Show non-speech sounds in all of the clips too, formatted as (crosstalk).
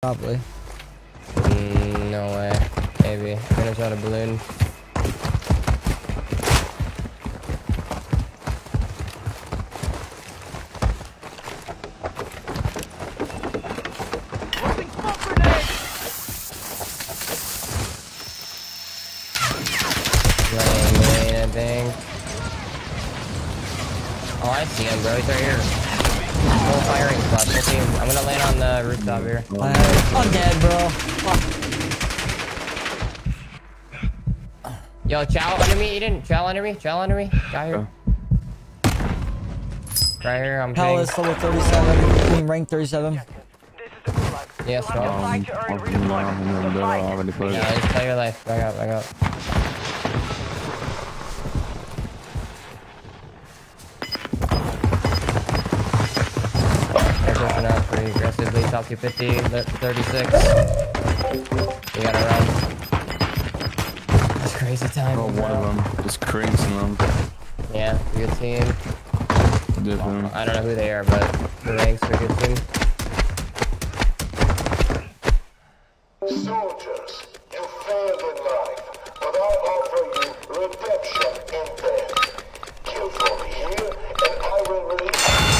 Probably. Mm, no way. Maybe. Gonna try to balloon. Lane, I think. Oh, I see him, bro. He's right here. Full firing spot. Full team. I'm gonna land on the rooftop here. I, I'm dead, bro. Fuck. Yo, chow under me, Eden. Chow under me. Chow under me. Guy here. Right here. I'm ping. Palace level 37. Team rank 37. This um, is the gulag. Yes, You'll have to no. fight to earn redeployment. So fight. Yeah, just play your life. Back up, back up. Aggressively. Top 250, li- 36. We gotta run. That's crazy time. Oh, one of them. Just crinks in them. Yeah, good team. Different. I don't know who they are, but the ranks are good team. Soldiers, you failed in life, but I offer you redemption in bed. Kill for me here, and I will release you.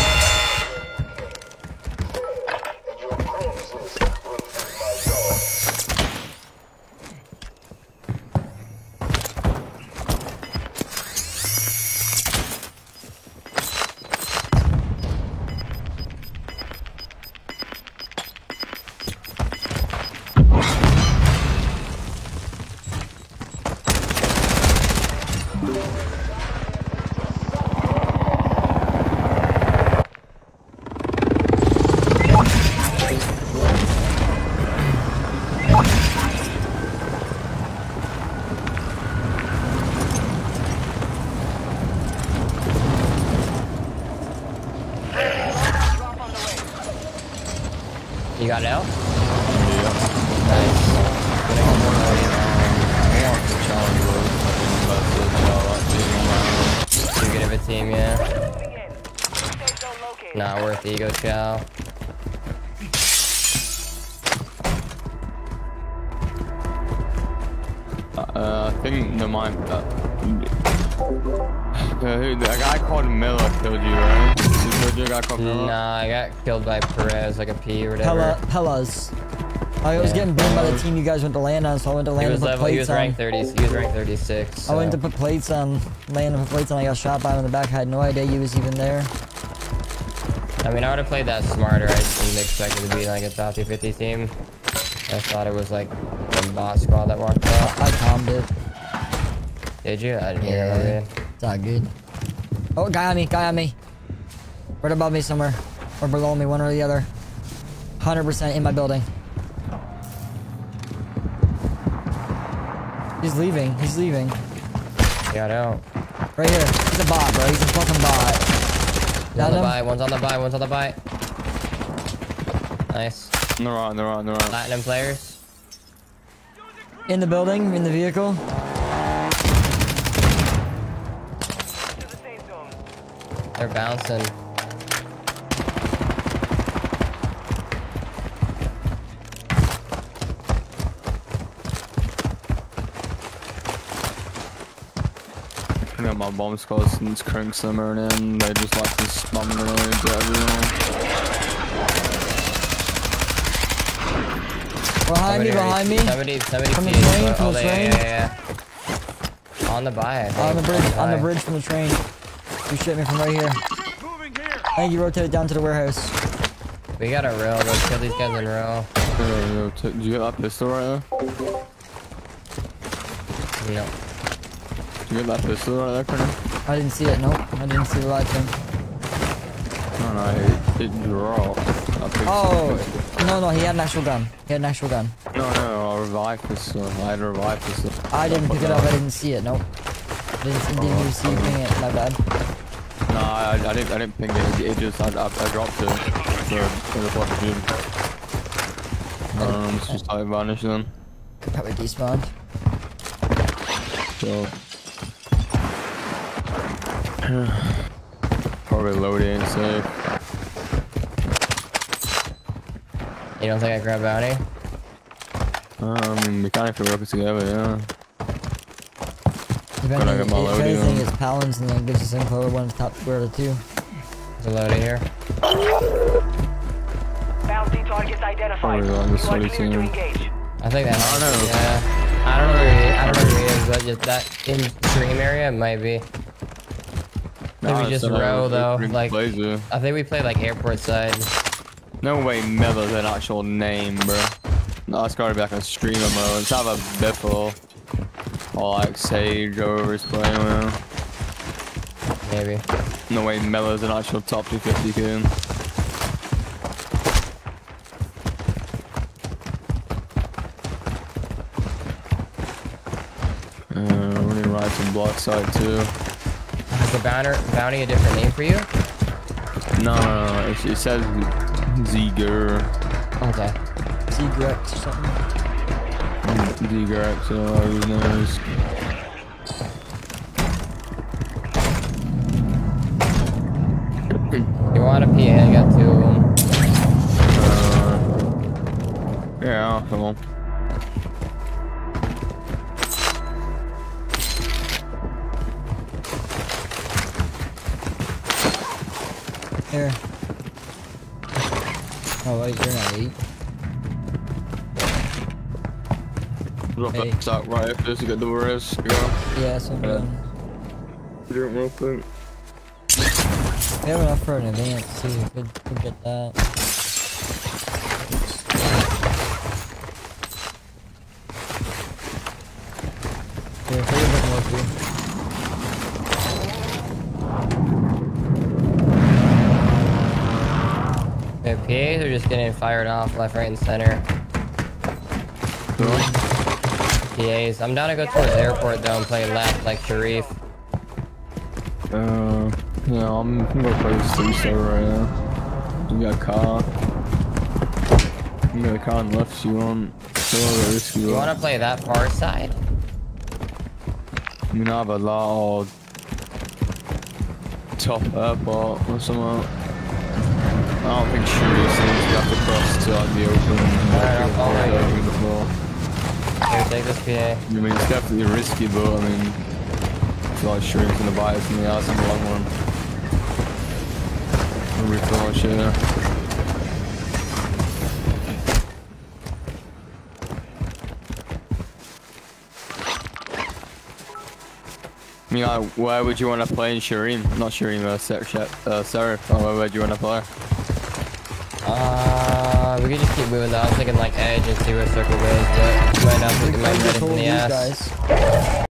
Got out? Yeah. Nice. Too good of a team, yeah. Moving in. Safe zone located. Not worth ego chow. Uh, I think no mind. Uh, (sighs) uh, who, the guy called Miller killed you, right? You killed you, a guy called Miller? Nah, I got killed by Perez, like a P or whatever. Pella, Pellas. I was Yeah. getting burned by the team you guys went to land on, so I went to land was and put level, he was plates on. 30, he was ranked 36. I went to put plates on, land and put plates on. I got shot by him in the back. I had no idea he was even there. I mean, I would have played that smarter. I didn't expect it to be like a top 250 team. I thought it was like the boss squad that walked out. I calmed it. Did you? I didn't hear Yeah. that. It's not good. Oh, guy on me, guy on me. Right above me somewhere. Or below me, one or the other. 100% in my building. He's leaving, he's leaving. Got out. Right here. He's a bot, bro. He's a fucking bot. One's on the buy, one's on the buy, one's on the buy. Nice. They're on, they're on, they're on. Platinum players. In the building, in the vehicle. To the safe zone. They're bouncing. I got my bomb squad since crank summer and then they just like to to everyone. Behind me, behind me. Somebody, somebody. From the train, Oh, from the yeah, train. Yeah, yeah, On the buy, I think. On the bridge, on the buy. bridge from the train. You shit me from right here. Moving here. I think you rotated down to the warehouse. We got a rail. Let's kill these guys in row. Yo, yo, t- you get that pistol right there? No. Did you get that pistol right there, Connor? I didn't see it, nope. I didn't see the light thing. No, no, it, it draw. That pistol. Oh, no, no, he had an actual gun. He had an actual gun. No, no, a revive pistol. I had a revive pistol. I didn't pick it up, I didn't see it, nope. Didn't, didn't even see you ping it, my bad. No, I, I didn't. I didn't ping it. It, it just I, I, I dropped it. So it was like a dude. Um, it's just like vanished then. Probably despawned. So (sighs) probably loading safe. You don't think I grab bounty? Uh, I mean, we kind of have to work it together, yeah. If I anything, get my if loading anything on. it's Paladins and then gives us info of one's top square to two. There's a loadie here. Bounty targets identified. Oh, yeah, You this are clear to engage. I think that. I don't know. Yeah. I don't know where he, I don't know where he is, but just that in stream area it might be. Maybe just row though. Like Blazer. I think we played like airport side. No way Miller's an actual name, bro. No, it's gotta be like a streamer mode. It's a Biffle or like Sage or whoever's playing with. Maybe. No way Miller's an actual top 250 kid. Uh, we're gonna ride some block side too. Is the bounty bounty a different name for you? No, no, no, it, it says Ziger. Okay. Secret or something. Ziger, actually, his name is. You want a PA? I got two of them. Uh, yeah, come on. Here. Oh wait, you're not eight. Drop Hey. that stock right after this, you got the rest. You go. Yeah, so I'm Yeah. done. Drink real quick. We have enough for an advance too. Could, could get that. Here, Okay, PAs are just getting fired off left, right, and center. PAs. I'm down to go towards the airport though and play left like Sharif. Uh, yeah, I'm gonna go play three right now. You got a car. You got a car on left, you want. So risky. You want to play that far side? I mean, I have a lot of top airport or something. I don't think Shuri seems to have to cross to like the open. Alright, I'll follow you. before. Here, take this PA. I mean, it's definitely risky, but I mean, I feel like Shuri's gonna buy it from the ass in the long run. Refill shit. I mean, like, where would you want to play in Shireen? Not Shireen, uh, Ser- Ser- uh, Seraph. Or where would you want to play? We could just keep moving though. I was thinking like edge and see where circle goes, but might not We might hit in the ass. guys.